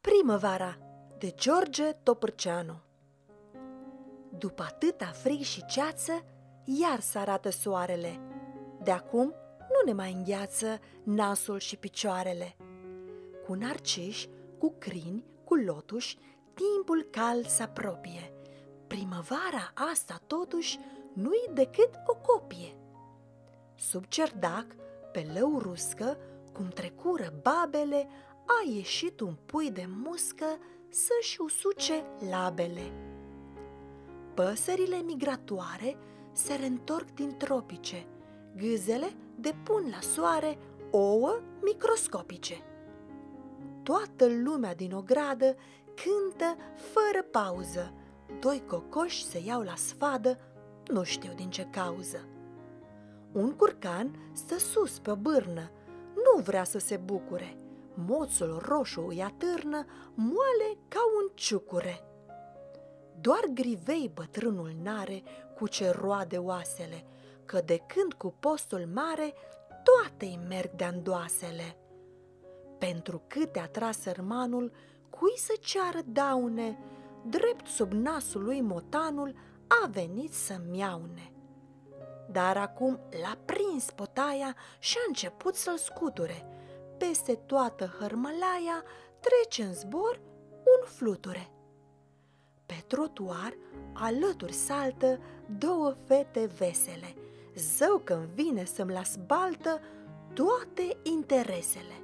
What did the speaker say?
Primăvara de George Topârceanu După atâta frig și ceață, iar să arată soarele. De acum nu ne mai îngheață nasul și picioarele. Cu narciși, cu crini, cu lotuși, timpul cald se apropie. Primăvara asta totuși nu-i decât o copie. Sub cerdac, pe lău ruscă, cum trecură babele, a ieșit un pui de muscă să-și usuce labele. Păsările migratoare se reîntorc din tropice, gâzele depun la soare ouă microscopice. Toată lumea din ogradă cântă fără pauză, doi cocoși se iau la sfadă, nu știu din ce cauză. Un curcan stă sus pe o bârnă, nu vrea să se bucure. Moțul roșu îi atârnă, moale ca un ciucure. Doar grivei bătrânul nare cu ce roade oasele, că de când cu postul mare toate îi merg de andoasele. Pentru câte a tras sărmanul, cui să ceară daune, drept sub nasul lui motanul a venit să miaune. Dar acum l-a prins potaia și a început să-l scuture. Peste toată hărmălaia trece în zbor un fluture. Pe trotuar, alături saltă două fete vesele. Zău când vine să-mi las baltă toate interesele.